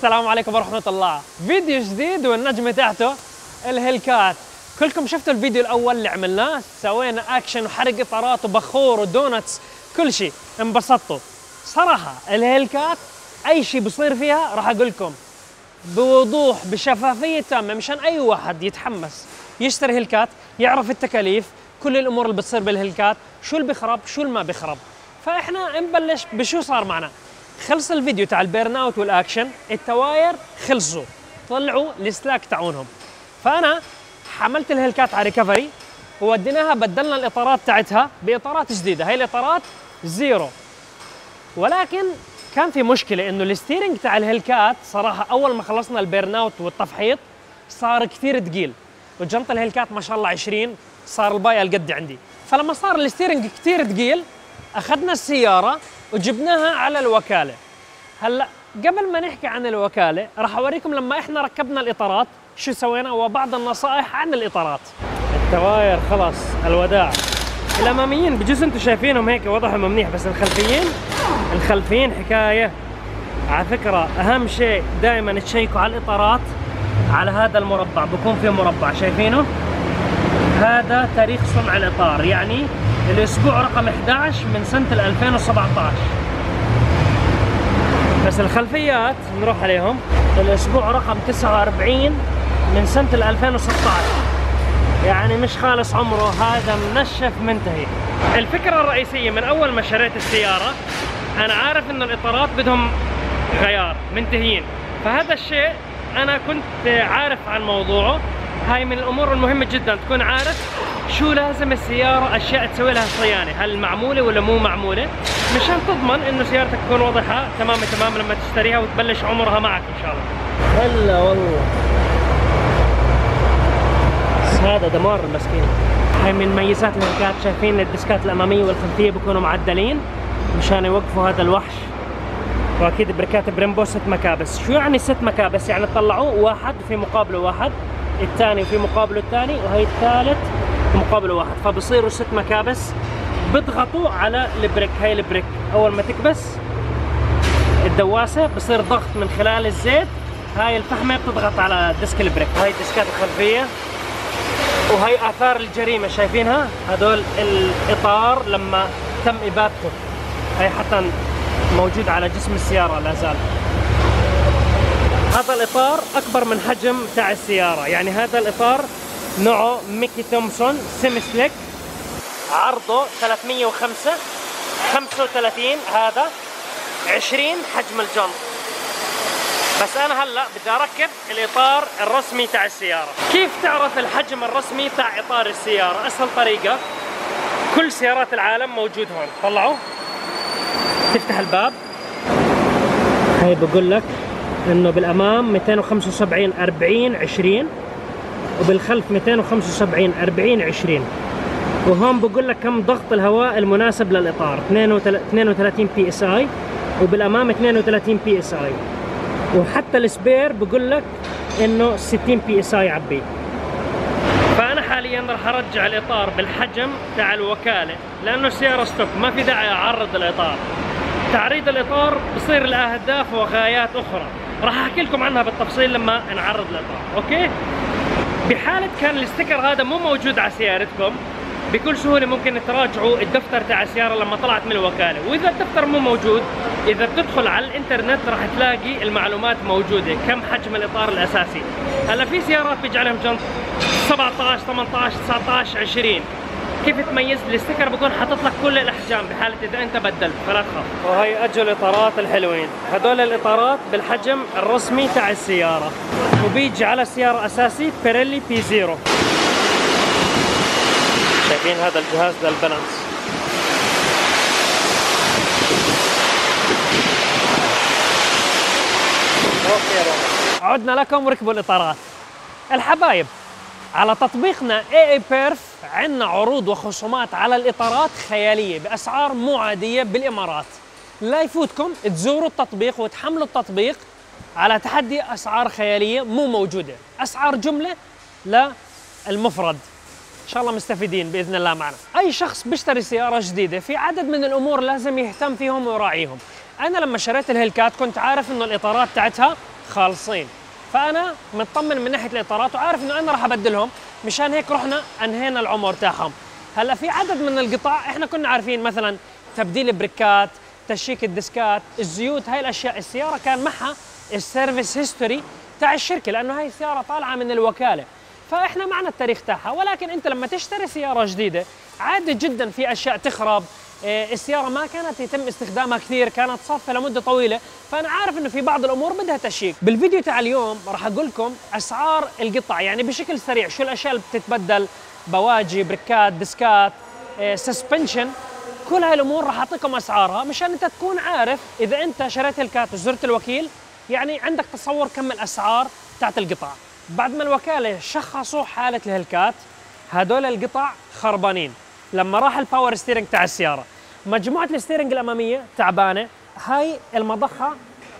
السلام عليكم ورحمة الله. فيديو جديد والنجمة تحته ال Hellcat كلكم شفتوا الفيديو الأول اللي عملناه؟ سوينا أكشن وحرق إطارات وبخور و donuts كل شيء. انبسطتوا. صراحة ال Hellcat أي شيء بصير فيها راح أقول لكم بوضوح بشفافية تامة مشان أي واحد يتحمس يشتري Hellcat يعرف التكاليف كل الأمور اللي بتصير بال Hellcat شو اللي بخرب شو اللي ما بخرب فإحنا نبلش بشو صار معنا. خلص الفيديو تاع ال burnout والأكشن التواير خلصوا. طلعوا السلاك تاعونهم. فأنا حملت ال Hellcat على recovery ووديناها بدلنا الإطارات تاعتها بإطارات جديدة. هاي الإطارات zero. ولكن كان في مشكلة إنه ال steering تاع ال Hellcat صراحة أول ما خلصنا ال burnout والتفحيط صار كثير ثقيل وجنط ال Hellcat ما شاء الله 20 صار الباية القد عندي. فلما صار ال steering كثير ثقيل أخذنا السيارة وجبناها على الوكالة. هلأ قبل ما نحكي عن الوكالة راح أوريكم لما إحنا ركبنا الإطارات شو سوينا؟ وبعض النصائح عن الإطارات. التواير خلاص الوداع. الأماميين بجوز أنتم شايفينهم هيك وضعهم منيح بس الخلفيين؟ الخلفيين حكاية. على فكرة أهم شيء دائما تشيكوا على الإطارات على هذا المربع. بكون في مربع شايفينه؟ هذا تاريخ صنع الإطار يعني الأسبوع رقم 11 من سنة 2017 بس الخلفيات نروح عليهم. الأسبوع رقم 49 من سنة 2016 يعني مش خالص عمره هذا منشف منتهي. الفكرة الرئيسية من أول ما شريت السيارة أنا عارف انه الإطارات بدهم غيار منتهيين. فهذا الشيء أنا كنت عارف عن موضوعه. هاي من الأمور المهمة جدا. تكون عارف شو لازم السيارة أشياء تسوي لها صيانة. هل معمولة ولا مو معمولة؟ مشان تضمن إنه سيارتك تكون واضحة تمام تمام لما تشتريها وتبلش عمرها معك إن شاء الله. هلا والله. بس هذا دمار المسكين. هاي من ميزات الهلكات شايفين الديسكات الأمامية والخلفية بيكونوا معدلين مشان يوقفوا هذا الوحش. وأكيد بريكات Brembo ست مكابس. شو يعني ست مكابس؟ يعني طلعوه واحد في مقابله واحد. الثاني في مقابله الثاني وهي الثالث مقابل واحد. فبصيروا ست مكابس بيضغطوا على ال brake. هاي ال brake. أول ما تكبس الدواسة بصير ضغط من خلال الزيت. هاي الفحمة بتضغط على disc ال brake. هاي الديسكات الخلفية وهي آثار الجريمة. شايفينها؟ هذول الإطار لما تم إبادته. هاي حتى موجود على جسم السيارة لا زال. هذا الإطار أكبر من حجم تاع السيارة. يعني هذا الإطار نوعه ميكي تومسون سيمي سليك عرضه 305 35 هذا 20 حجم الجنط بس أنا هلأ بدي أركب الإطار الرسمي تاع السيارة. كيف تعرف الحجم الرسمي تاع إطار السيارة؟ أسهل طريقة. كل سيارات العالم موجود هون. طلعوا. تفتح الباب. هاي بقول لك إنه بالأمام 275 40 20 وبالخلف 275 40 20 وهون بقول لك كم ضغط الهواء المناسب للإطار 32 PSI وبالأمام 32 PSI وحتى ال spare بقول لك إنه 60 PSI عبي. فأنا حاليا راح أرجع الإطار بالحجم تاع الوكالة لأنه السيارة stock ما في داعي أعرض الإطار. تعريض الإطار بصير لأهداف وغايات أخرى. راح أحكي لكم عنها بالتفصيل لما نعرض الاطار okay؟ بحالة كان ال sticker هذا مو موجود على سيارتكم بكل سهولة ممكن تراجعوا الدفتر تاع السيارة لما طلعت من الوكالة. وإذا الدفتر مو موجود إذا بتدخل على الإنترنت راح تلاقي المعلومات موجودة كم حجم الإطار الأساسي. هلأ في سيارات بيجي عليهم جنط 17 18 19 20 كيف تميز ال sticker بكون حاطط لك كل الأحجام بحالة إذا أنت بدلت. فلا تخاف. وهي اجوا الإطارات الحلوين. هذول الإطارات بالحجم الرسمي تاع السيارة. وبيجي على السياره أساسي بيريلي P Zero شايفين هذا الجهاز لل balance عدنا لكم ركبوا الإطارات. الحبايب على تطبيقنا اي اي بيرف عندنا عروض وخصومات على الإطارات خيالية بأسعار مو عاديه بالإمارات. لا يفوتكم تزوروا التطبيق وتحملوا التطبيق على تحدي أسعار خيالية مو موجودة. أسعار جملة للمفرد إن شاء الله مستفيدين بإذن الله معنا. أي شخص بيشتري سيارة جديدة في عدد من الأمور لازم يهتم فيهم ويراعيهم. أنا لما شريت الهيلكات كنت عارف انه الإطارات تاعتها خالصين. فأنا مطمن من ناحية الإطارات وعارف إنه أنا راح أبدلهم. مشان هيك رحنا أنهينا العمر تاعهم. هلأ في عدد من القطع إحنا كنا عارفين مثلا تبديل بريكات تشيك الديسكات الزيوت هاي الأشياء. السيارة كان معها ال service history تاع الشركة لأنه هاي السيارة طالعة من الوكالة. فإحنا معنا التاريخ تاعها ولكن أنت لما تشتري سيارة جديدة عادي جدا في أشياء تخرب. إيه، السيارة ما كانت يتم استخدامها كثير كانت صافية لمدة طويلة. فأنا عارف إنه في بعض الأمور بدها تشيك. بالفيديو تاع اليوم راح أقول لكم أسعار القطع يعني بشكل سريع شو الأشياء اللي بتتبدل. بواجي بريكات ديسكات suspension كل هاي الأمور راح أعطيكم أسعارها مشان أنت تكون عارف إذا أنت شريت هيلكات وزرت الوكيل يعني عندك تصور كم الأسعار تاعت القطع. بعد ما الوكالة شخصوا حالة الهيلكات هدول القطع خربانين. لما راح ال power steering تاع السيارة. مجموعة ال steering الأمامية تعبانة. هاي المضخة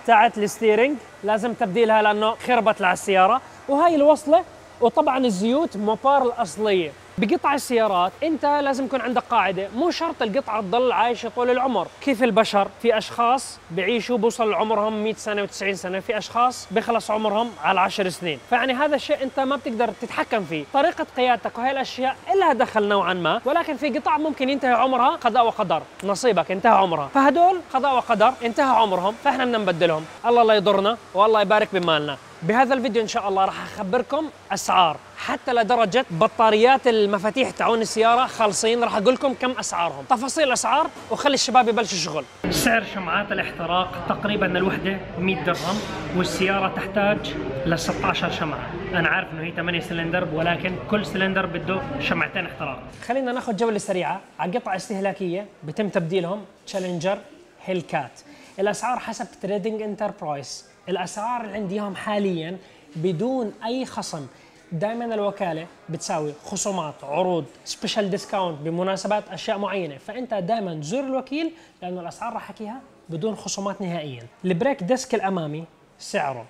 تاعت ال steering لازم تبديلها لأنه خربت على السيارة. وهاي الوصلة وطبعا الزيوت موبار الأصلية. بقطع السيارات انت لازم يكون عندك قاعدة مو شرط القطعة تضل عايشة طول العمر. كيف البشر؟ في أشخاص بيعيشوا بوصل عمرهم 100 سنة و90 سنة في أشخاص بيخلص عمرهم على 10 سنين. فيعني هذا الشيء انت ما بتقدر تتحكم فيه. طريقة قيادتك وهي الأشياء لها دخل نوعا ما ولكن في قطع ممكن ينتهي عمرها قضاء وقدر. نصيبك انتهى عمرها. فهدول قضاء وقدر انتهى عمرهم فإحنا بدنا نبدلهم. الله لا يضرنا والله يبارك بمالنا. بهذا الفيديو إن شاء الله راح أخبركم أسعار. حتى لدرجة بطاريات المفاتيح تاعون السيارة خالصين راح أقول لكم كم أسعارهم. تفاصيل الأسعار وخلي الشباب يبلشوا شغل سعر شمعات الاحتراق تقريبا الوحدة 100 درهم والسيارة تحتاج ل 16 شمعة. أنا عارف إنه هي 8 سلندر ولكن كل سلندر بده شمعتين احتراق. خلينا ناخذ جولة سريعة على قطع استهلاكية بيتم تبديلهم تشالنجر هيلكات الأسعار حسب تريدنج انتربرايز الأسعار اللي عندي اياهم حاليا بدون أي خصم. دائما الوكالة بتساوي خصومات عروض special discount بمناسبات أشياء معينة. فأنت دائما زور الوكيل لأنه الأسعار راح أحكيها بدون خصومات نهائيا. ال brake disc الأمامي سعره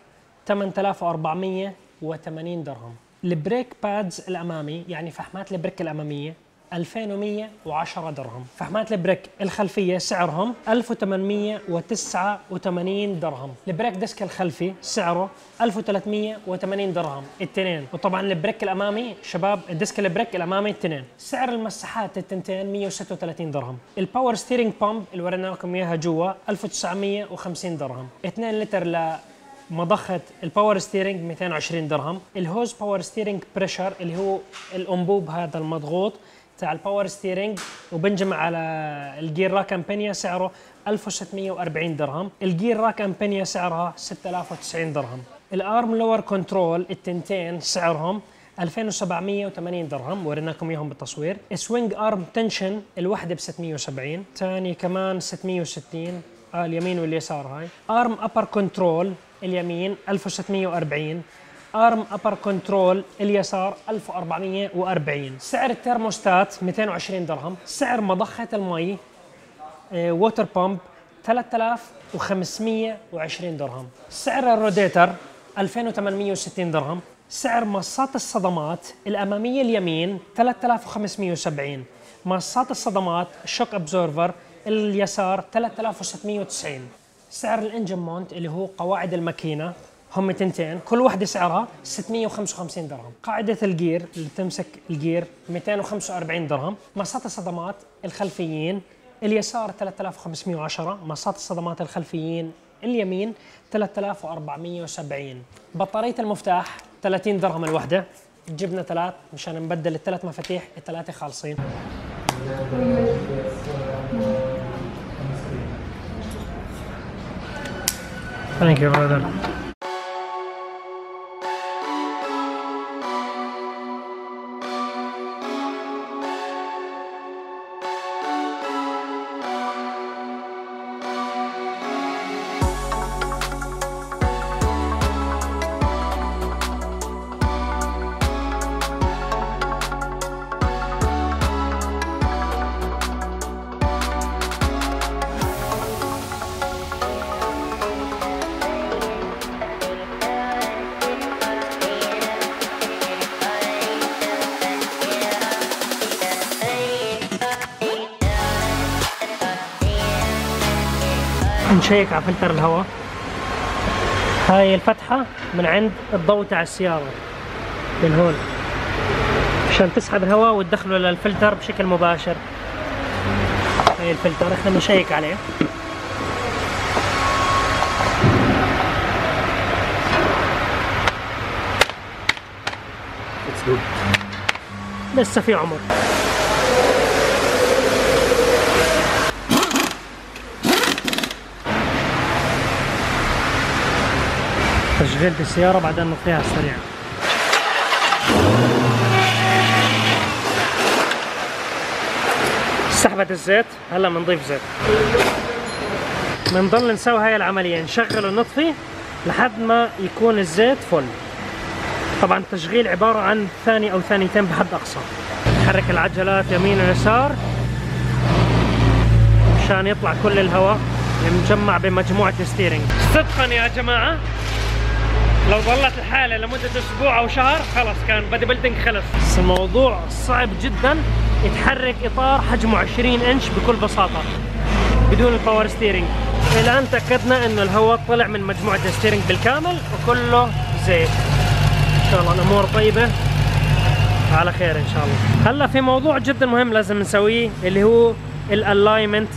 8480 درهم. ال brake pads الأمامي يعني فحمات ال brake الأمامية 2110 درهم. فحمات ال brake الخلفية سعرهم 1889 درهم. ال brake disc الخلفي سعره 1380 درهم. الاثنين وطبعا ال brake الأمامي شباب ال disc ال brake الأمامي الاثنين سعر المساحات التنتين 136 درهم. ال power steering pump اللي ورينا لكم إياها جوا 1950 درهم. 2 لتر ل مضخة ال power steering 220 درهم. ال hose power steering pressure اللي هو الأنبوب هذا المضغوط تاع ال power steering وبنجمع على ال gear rack and pinion سعره 1640 درهم. ال gear rack and pinion سعرها 6090 درهم. ال arm lower control التنتين سعرهم 2780 درهم. وريناكم إياهم بالتصوير. swing arm tension الوحدة ب 670 ثاني كمان 660 آه اليمين واليسار هاي. arm upper control اليمين 1640 arm upper control اليسار 1440 سعر الترموستات 220 درهم. سعر مضخة المي water pump 3520 درهم. سعر الروديتر 2860 درهم. سعر ممصات الصدمات الأمامية اليمين 3570 ممصات الصدمات shock absorber اليسار 3690 سعر الإنجن مونت اللي هو قواعد الماكينة هم تنتين كل واحدة سعرها 655 درهم. قاعدة الجير اللي تمسك الجير 245 درهم. مصات الصدمات الخلفيين اليسار 3510 مصات الصدمات الخلفيين اليمين 3470 بطارية المفتاح 30 درهم الوحدة. جبنا ثلاث مشان نبدل الثلاث مفاتيح الثلاثة خالصين. Thank you, brother. نشيك على فلتر الهواء. هاي الفتحة من عند الضوء تاع السيارة. من هون. عشان تسحب الهواء وتدخله للفلتر بشكل مباشر. هاي الفلتر إحنا بنشيك عليه. لسه في عمر. تشغيل السيارة بعدين نطفيها سريع سحبت الزيت. هلا بنضيف زيت. بنضل نسوي هاي العملية. نشغل ونطفي لحد ما يكون الزيت فل. طبعا التشغيل عبارة عن ثانية أو ثانيتين بحد أقصى. نحرك العجلات يمين ويسار. مشان يطلع كل الهواء. مجمع بمجموعة ال steering صدقا يا جماعة. لو ظلت الحالة لمدة أسبوع أو شهر خلص كان بدي building خلص. بس الموضوع صعب جدا يتحرك إطار حجمه 20 إنش بكل بساطة بدون ال power steering الآن تأكدنا إنه الهواء طلع من مجموعة ال steering بالكامل وكله زيت إن شاء الله الأمور طيبة. على خير إن شاء الله. هلا في موضوع جدا مهم لازم نسويه اللي هو ال alignment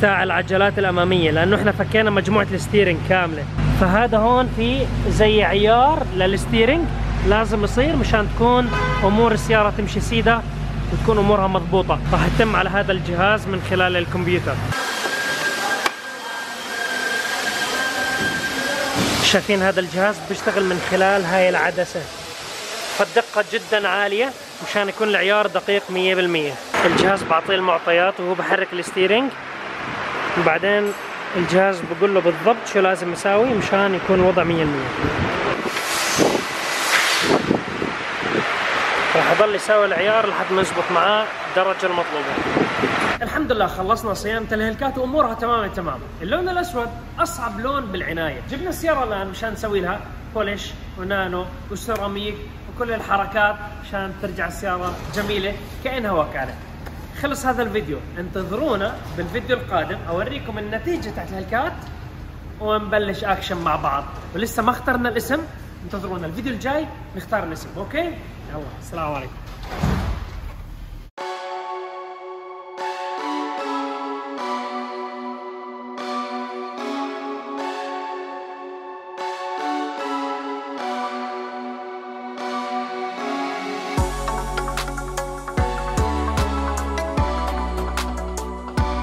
تاع العجلات الأمامية لأنه إحنا فكينا مجموعة ال steering كاملة. فهذا هون في زي عيار لل steering. لازم يصير مشان تكون أمور السيارة تمشي سيدة وتكون أمورها مضبوطة. راح يتم على هذا الجهاز من خلال الكمبيوتر. شايفين هذا الجهاز بيشتغل من خلال هاي العدسة. فالدقة جدا عالية مشان يكون العيار دقيق 100% الجهاز بعطيه المعطيات وهو بحرك الستيرنج. وبعدين الجهاز بقول له بالضبط شو لازم يساوي مشان يكون الوضع 100% راح يضل يساوي العيار لحد ما يزبط معاه الدرجة المطلوبة. الحمد لله خلصنا صيانة الهلكات وأمورها تمام التمام اللون الأسود أصعب لون بالعناية. جبنا السيارة الآن مشان نسوي لها polish ونانو وسيراميك وكل الحركات عشان ترجع السيارة جميلة كأنها وكالة خلص هذا الفيديو. انتظرونا بالفيديو القادم. اوريكم النتيجة تاعت الهيلكات ونبلش اكشن مع بعض. ولسه ما اخترنا الاسم. انتظرونا. الفيديو الجاي نختار الاسم. okay؟ يلا السلام عليكم.